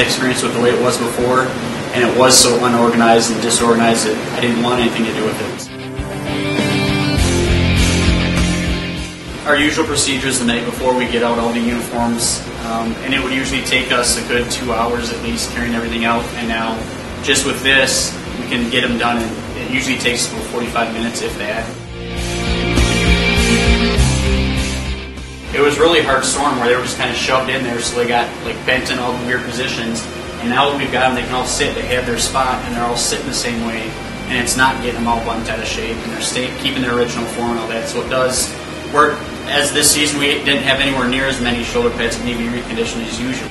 experience with the way it was before, and it was so unorganized and disorganized that I didn't want anything to do with it. Our usual procedure is the night before we get out all the uniforms, um, and it would usually take us a good two hours at least carrying everything out. And now, just with this, we can get them done, and it usually takes about 45 minutes, if that. Was really hard storm where they were just kind of shoved in there, so they got like bent in all the weird positions. And now that we've got them, they can all sit. They have their spot, and they're all sitting the same way, and it's not getting them all bumped out of shape, and they're staying, keeping their original form and all that. So it does work. As this season, we didn't have anywhere near as many shoulder pads that need reconditioned as usual.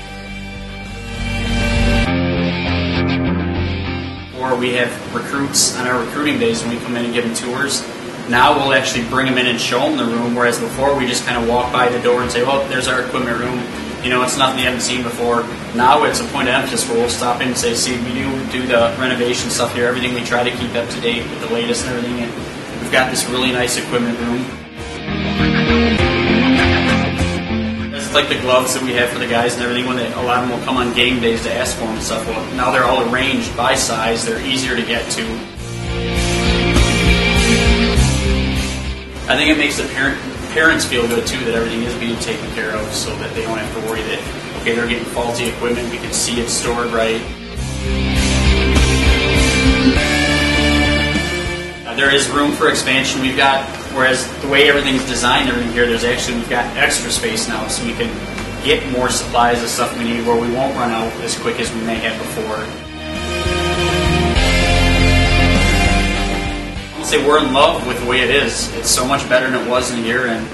Or we have recruits on our recruiting days when we come in and give them tours now we'll actually bring them in and show them the room, whereas before we just kind of walk by the door and say, "Well, there's our equipment room." You know, it's nothing you haven't seen before. Now it's a point of emphasis where we'll stop in and say, "See, we do do the renovation stuff here. Everything we try to keep up to date with the latest and everything." And we've got this really nice equipment room. It's like the gloves that we have for the guys and everything. When they, a lot of them will come on game days to ask for them and stuff. Well, now they're all arranged by size. They're easier to get to. I think it makes the parent, parents feel good too that everything is being taken care of, so that they don't have to worry that okay they're getting faulty equipment. We can see it stored right. Uh, there is room for expansion. We've got whereas the way everything's designed, everything here, there's actually we've got extra space now, so we can get more supplies of stuff we need where we won't run out as quick as we may have before. say we're in love with the way it is. It's so much better than it was in a year in.